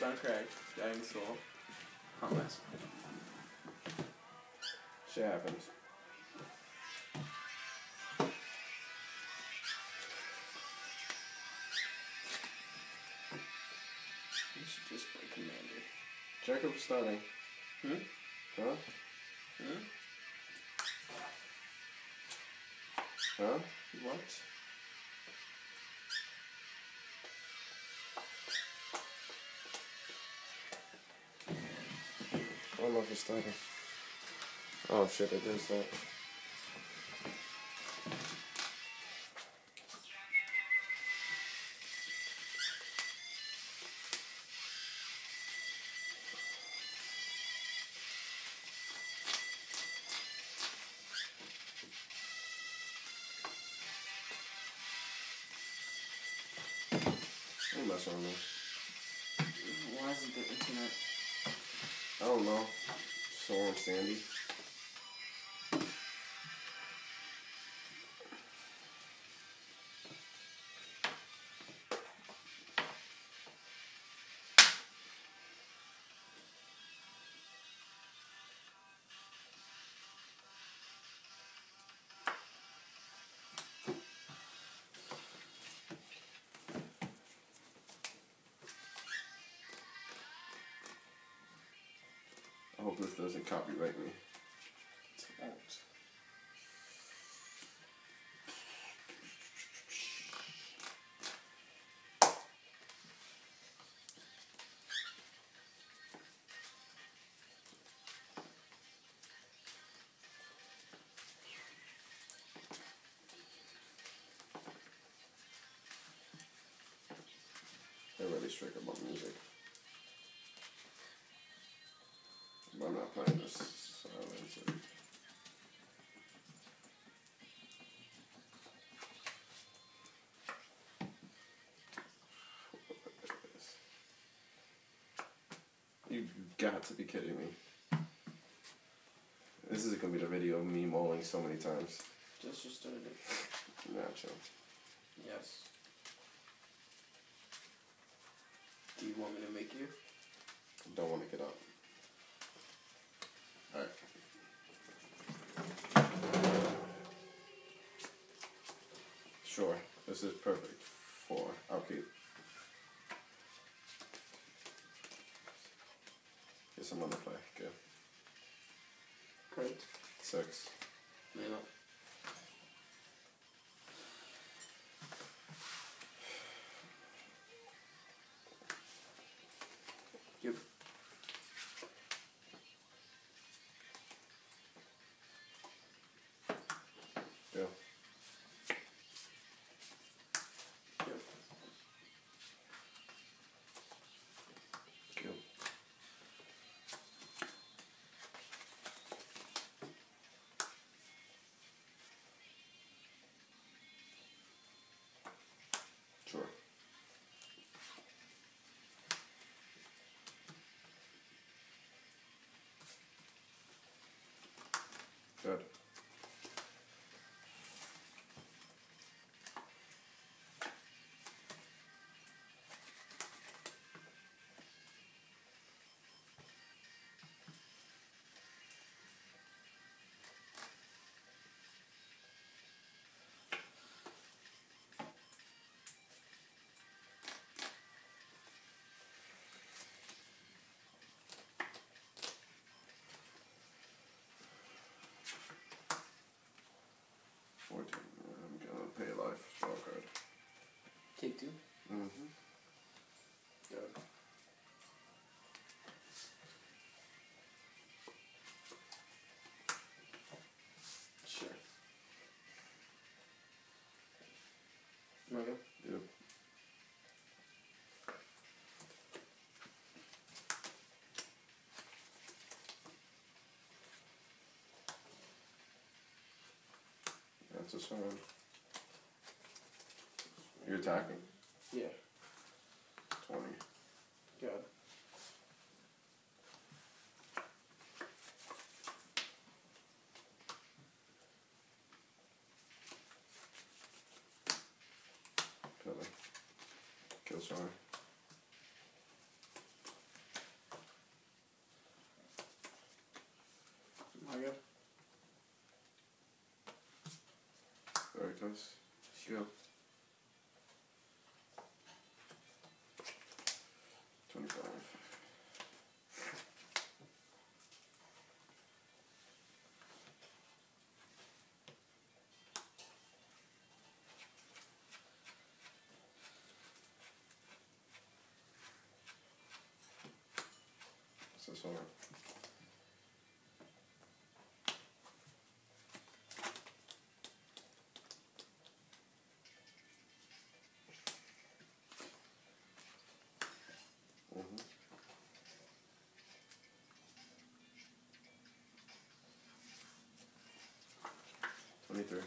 Crack. Dying soul. Mess. Shit happens. You should just play Commander. Check for starting. Hmm? Huh? Hmm? Huh? What? Don't know if it's. Oh shit, it is that. Don't mess with me. Why isn't the internet? I don't know. Storm Sandy. This doesn't copyright me. It won't. Really strict about music. You got to be kidding me. This is gonna be the video of me mauling so many times. Just restarted it. Nacho. Yes. Do you want me to make you? Don't want to get up. Alright. Sure, this is perfect for. Get some on the play. Good. Correct. Fourteen. I'm That's a swing. You're attacking. Yeah. Twenty. Good. Pillar. Kill sorry. Twice. Go. Twenty-five. What's this one? Mm-hmm. Twenty-three.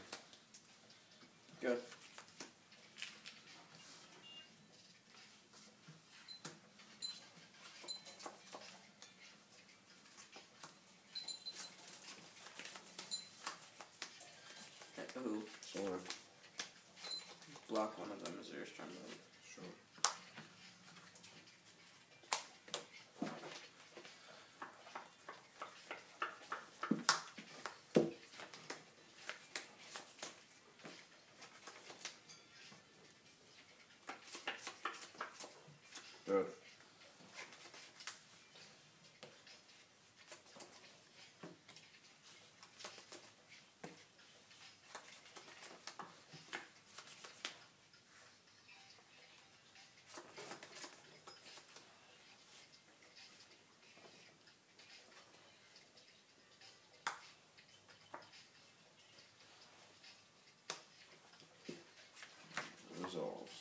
Good. Okay, ooh, Four. Block one of them as you're trying to. Sure. Good. Resolves.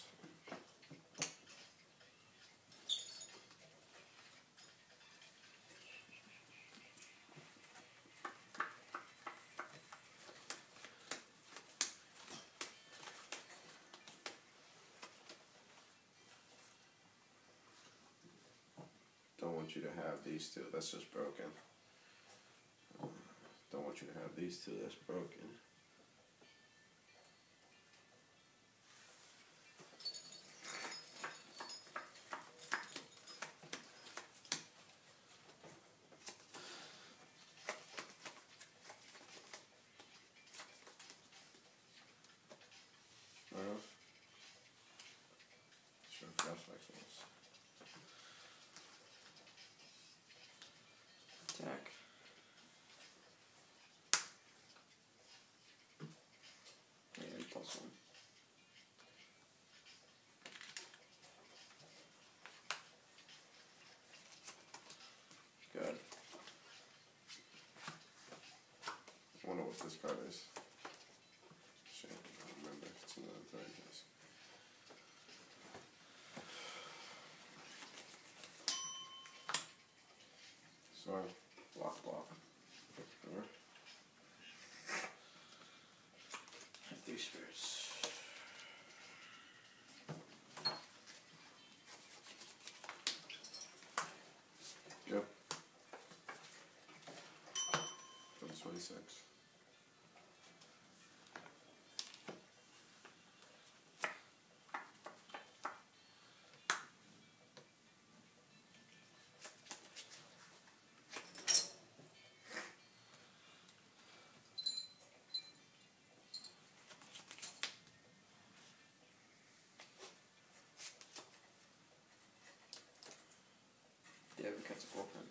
Don't want you to have these two. That's just broken. Don't want you to have these two. That's broken. Flashlights ones. Attack. And plus one. Good. I wonder what this card is. I don't remember. It's another third disc. Sorry. Block, block. Sure. Have three spirits. Yep. For the 26. Do you have a cat's girlfriend?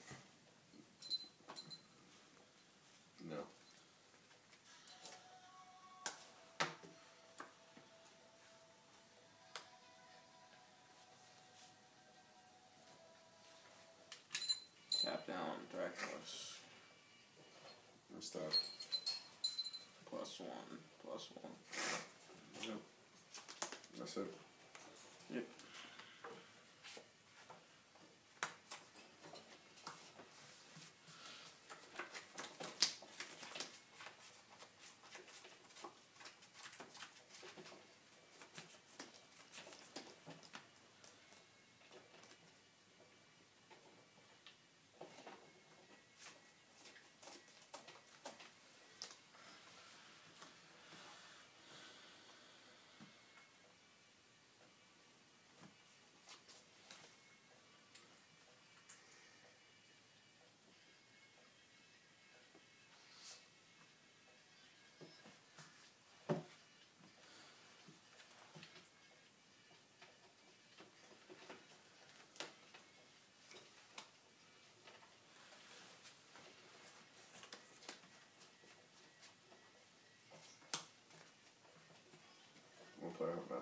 No. Tap down, Dracula's. What's that? Plus one, plus one. Yep. That's it. Yep.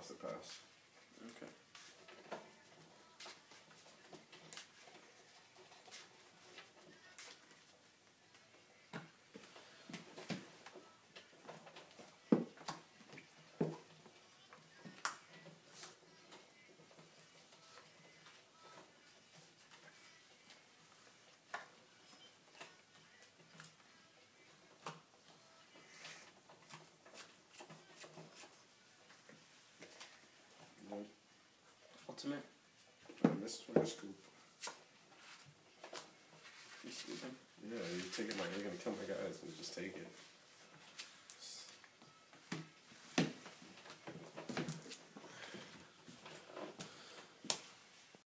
To pass. Ultimate. I missed my scoop. You scooping? Yeah, you take it my you're gonna kill my guys and just take it.